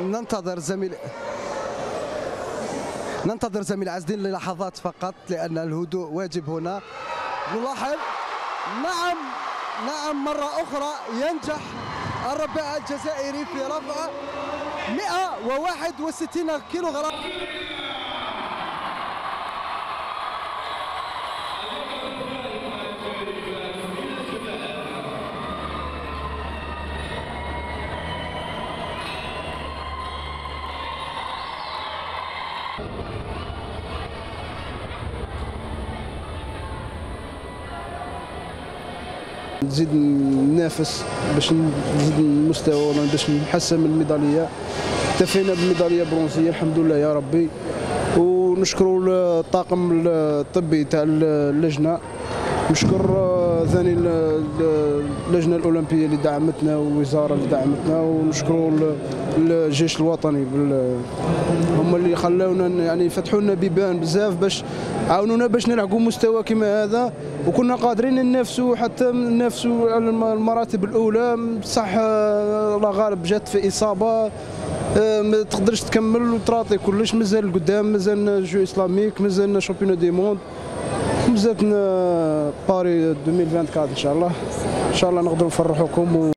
ننتظر زميل ننتظر زميل عزدين للحظات فقط لأن الهدوء واجب هنا. نلاحظ نعم نعم مرة أخرى ينجح الرباع الجزائري في رفع 161 كيلو نزيد ننافس باش نزيد المستوى باش نحسن من الميدالية. اكتفينا بالميدالية برونزيه الحمد لله يا ربي. ونشكروا الطاقم الطبي تاع اللجنة. نشكر ثاني اللجنه الأولمبية اللي دعمتنا والوزاره اللي دعمتنا ونشكروا الجيش الوطني هم اللي خلونا يعني فتحوا لنا بيبان بزاف باش عاونونا باش نلعبوا مستوى كما هذا وكنا قادرين ننافسوا حتى ننافسوا المراتب الأولى. صح الله غالب جات في إصابة ما تقدرش تكمل وتراطي كلش. مازال قدام مازال jeux islamiques مازال championnat du monde. مازالنا باري 2024 إن شاء الله. إن شاء الله نقدروا نفرحوكم